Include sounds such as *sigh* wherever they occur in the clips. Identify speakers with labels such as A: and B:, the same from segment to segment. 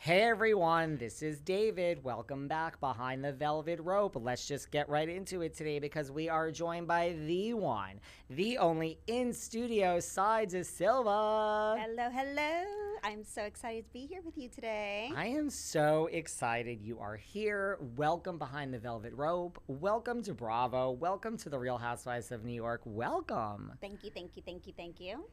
A: Hey everyone, this is David. Welcome back behind the velvet rope. Let's just get right into it today because we are joined by the one, the only in studio Sai De Silva.
B: Hello, hello. I'm so excited to be here with you today.
A: I am so excited you are here. Welcome behind the velvet rope. Welcome to Bravo. Welcome to the Real Housewives of New York. Welcome.
B: Thank you, thank you, thank you, thank you.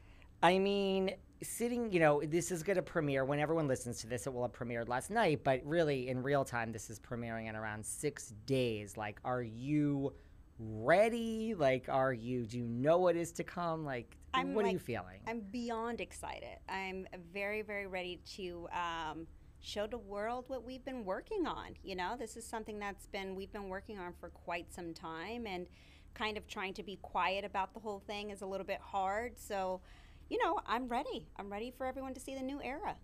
A: I mean, sitting, you know, this is going to premiere when everyone listens to this. It will have premiered last night, but really in real time, this is premiering in around six days. Like, are you ready? Like, are you, do you know what is to come? Like,
B: I'm
A: what are you feeling?
B: I'm beyond excited. I'm very, very ready to um, show the world what we've been working on. You know, this is something that's been, we've been working on for quite some time, and kind of trying to be quiet about the whole thing is a little bit hard. So, you know, I'm ready. I'm ready for everyone to see the new era.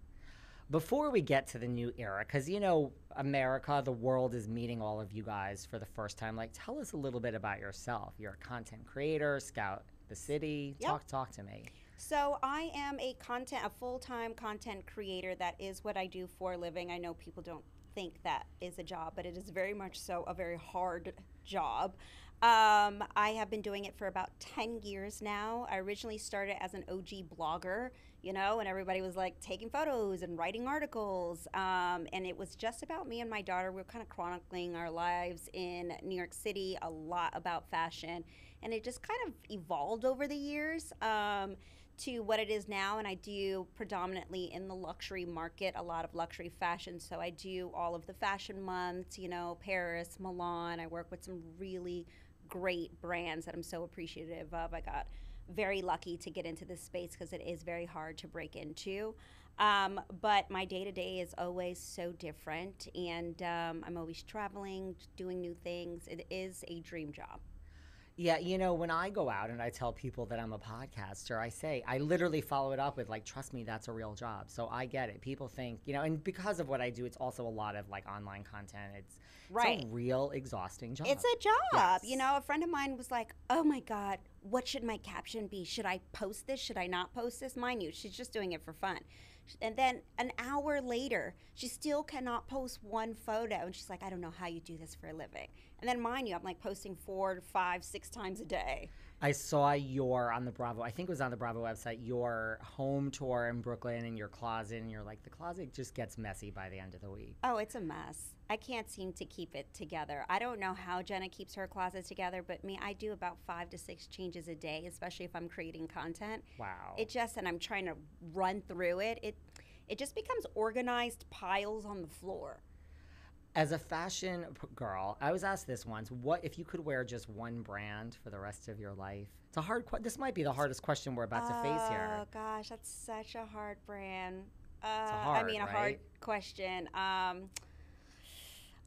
A: Before we get to the new era, because you know, America, the world is meeting all of you guys for the first time. Like, tell us a little bit about yourself. You're a content creator, scout the city.
B: Yep.
A: Talk, talk to me.
B: So I am a content, a full-time content creator. That is what I do for a living. I know people don't think that is a job, but it is very much so a very hard job. Um, I have been doing it for about 10 years now. I originally started as an OG blogger, you know, and everybody was like taking photos and writing articles. Um, and it was just about me and my daughter. We were kind of chronicling our lives in New York City, a lot about fashion. And it just kind of evolved over the years. Um, to what it is now, and I do predominantly in the luxury market, a lot of luxury fashion. So I do all of the fashion months, you know, Paris, Milan. I work with some really great brands that I'm so appreciative of. I got very lucky to get into this space because it is very hard to break into. Um, but my day to day is always so different, and um, I'm always traveling, doing new things. It is a dream job.
A: Yeah, you know, when I go out and I tell people that I'm a podcaster, I say, I literally follow it up with, like, trust me, that's a real job. So I get it. People think, you know, and because of what I do, it's also a lot of like online content. It's,
B: Right.
A: it's a real exhausting job.
B: It's a job.
A: Yes.
B: You know, a friend of mine was like, "Oh my god, what should my caption be? Should I post this? Should I not post this?" Mind you, she's just doing it for fun. And then an hour later, she still cannot post one photo, and she's like, "I don't know how you do this for a living." And then, mind you, I'm like posting four, five, six times a day.
A: I saw your on the Bravo, I think it was on the Bravo website, your home tour in Brooklyn and your closet. And you're like, the closet just gets messy by the end of the week.
B: Oh, it's a mess. I can't seem to keep it together. I don't know how Jenna keeps her closet together, but me, I do about five to six changes a day, especially if I'm creating content.
A: Wow.
B: It just and I'm trying to run through it. It it just becomes organized piles on the floor.
A: As a fashion p- girl, I was asked this once: What if you could wear just one brand for the rest of your life? It's a hard. Que- this might be the hardest question we're about to face here.
B: Oh gosh, that's such a hard brand. Uh, I
A: hard,
B: mean, a hard question. Um,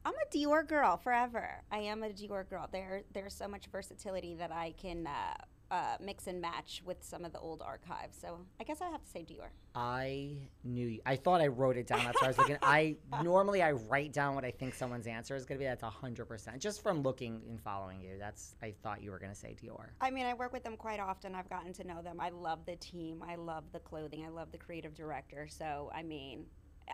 B: I'm a Dior girl forever. I am a Dior girl. There, there's so much versatility that I can uh, uh, mix and match with some of the old archives. So I guess I have to say Dior.
A: I knew. You. I thought I wrote it down. That's why I was looking. I *laughs* normally I write down what I think someone's answer is going to be. That's hundred percent. Just from looking and following you, that's. I thought you were going to say Dior.
B: I mean, I work with them quite often. I've gotten to know them. I love the team. I love the clothing. I love the creative director. So, I mean,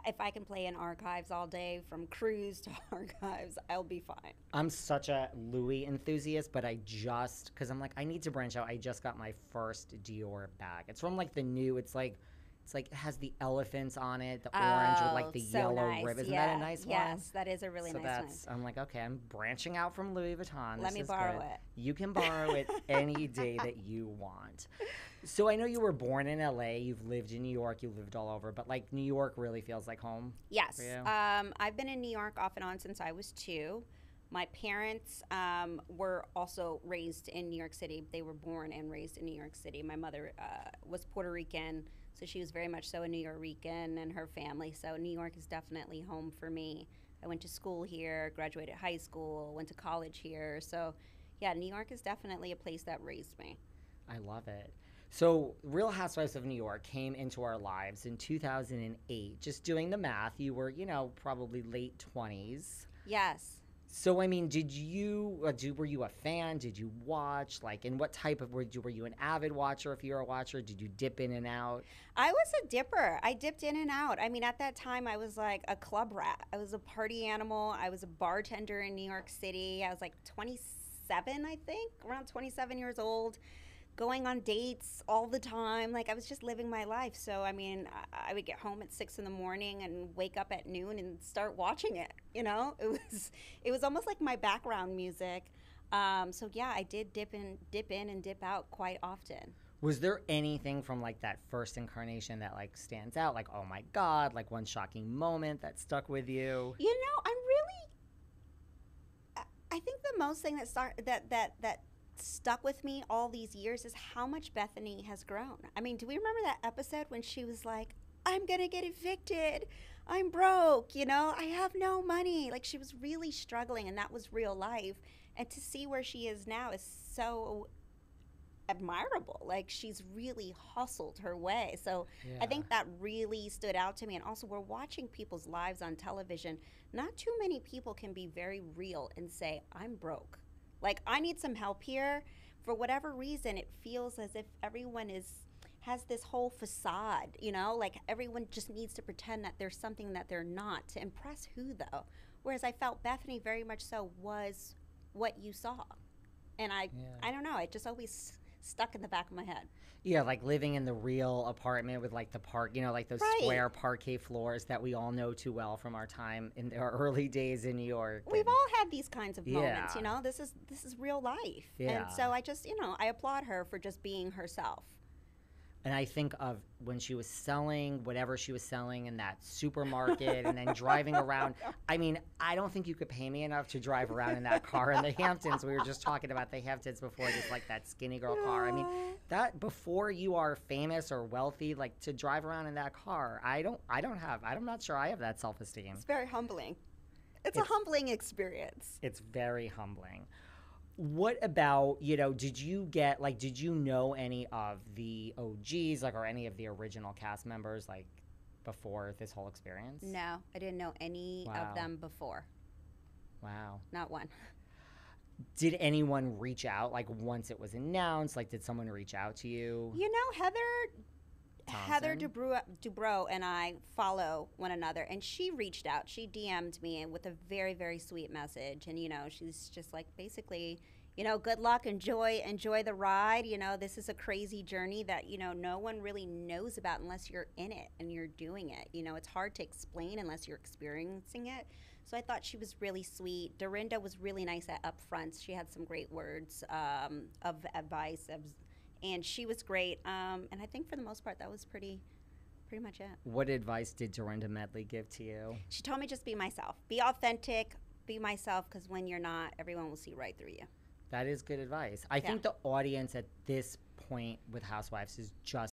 B: if I can play in archives all day from cruise to *laughs* archives, I'll be fine.
A: I'm such a Louis enthusiast, but I just because I'm like I need to branch out. I just got my first Dior bag. It's from like the new. It's like. It's like it has the elephants on it, the orange with like
B: Oh,
A: the
B: so
A: yellow
B: nice.
A: ribbon. Isn't
B: yeah.
A: that a nice one?
B: Yes, that is a really
A: so
B: nice
A: that's I'm like, okay, I'm branching out from Louis Vuitton.
B: Let
A: This
B: me
A: is
B: borrow
A: good.
B: it.
A: You can borrow it *laughs* any day that you want. So I know you were born in LA, you've lived in New York, you've lived all over, but like New York really feels like home.
B: Yes. Um, I've been in New York off and on since I was two. My parents um, were also raised in New York City. They were born and raised in New York City. My mother uh, was Puerto Rican, so she was very much so a New Yorican and her family. So New York is definitely home for me. I went to school here, graduated high school, went to college here. So, yeah, New York is definitely a place that raised me.
A: I love it. So, Real Housewives of New York came into our lives in 2008. Just doing the math, you were, you know, probably late 20s.
B: Yes.
A: So I mean, did you, uh, do, were you a fan? Did you watch? Like, and what type of were you? Were you an avid watcher? If you were a watcher, did you dip in and out?
B: I was a dipper. I dipped in and out. I mean, at that time, I was like a club rat. I was a party animal. I was a bartender in New York City. I was like 27, I think, around 27 years old, going on dates all the time. Like, I was just living my life. So, I mean, I, I would get home at six in the morning and wake up at noon and start watching it. You know, *laughs* it was it was almost like my background music. Um, so yeah, I did dip in, dip in, and dip out quite often.
A: Was there anything from like that first incarnation that like stands out? Like, oh my god, like one shocking moment that stuck with you?
B: You know, I'm really. I- think the most thing that start that that that stuck with me all these years is how much Bethenny has grown. I mean, do we remember that episode when she was like, "I'm gonna get evicted. I'm broke. You know, I have no money." Like she was really struggling, and that was real life. And to see where she is now is so admirable. Like she's really hustled her way. So I think that really stood out to me. And also, we're watching people's lives on television. Not too many people can be very real and say, I'm broke. Like, I need some help here. For whatever reason, it feels as if everyone is has this whole facade, you know, like everyone just needs to pretend that there's something that they're not to impress who though. Whereas I felt Bethenny very much so was what you saw. And I
A: Yeah.
B: I don't know, it just always stuck in the back of my head.
A: Yeah, like living in the real apartment with like the park, you know, like those
B: Right.
A: square parquet floors that we all know too well from our time in our early days in New York.
B: We've all had these kinds of moments, you know. This is this is real life,
A: Yeah.
B: and so I just, you know, I applaud her for just being herself.
A: And I think of when she was selling whatever she was selling in that supermarket and then driving around. *laughs* I mean, I don't think you could pay me enough to drive around in that car in the *laughs* Hamptons. We were just talking about the Hamptons before, just like that Skinnygirl car. I mean, that before you are famous or wealthy, like to drive around in that car, I don't, I don't have, I'm not sure I have that self esteem.
B: It's very humbling. It's, a humbling experience.
A: It's very humbling. What about, you know, did you get, like, did you know any of the OGs, like, or any of the original cast members, like, before this whole experience?
B: No, I didn't know any
A: Wow.
B: of them before.
A: Wow.
B: Not one.
A: Did anyone reach out, like, once it was announced? Like, did someone reach out to you?
B: You know, Heather Heather Dubrow, Dubrow and I follow one another, and she reached out. She DM'd me with a very, very sweet message, and you know, she's just like basically, you know, good luck, enjoy, enjoy the ride. You know, this is a crazy journey that you know no one really knows about unless you're in it and you're doing it. You know, it's hard to explain unless you're experiencing it. So I thought she was really sweet. Dorinda was really nice at upfront. She had some great words um, of advice, of, and she was great. Um, and I think for the most part, that was pretty, pretty much it.
A: What advice did Dorinda Medley give to you?
B: She told me just be myself, be authentic, be myself, because when you're not, everyone will see right through you.
A: That is good advice. I
B: Yeah.
A: think the audience at this point with Housewives is just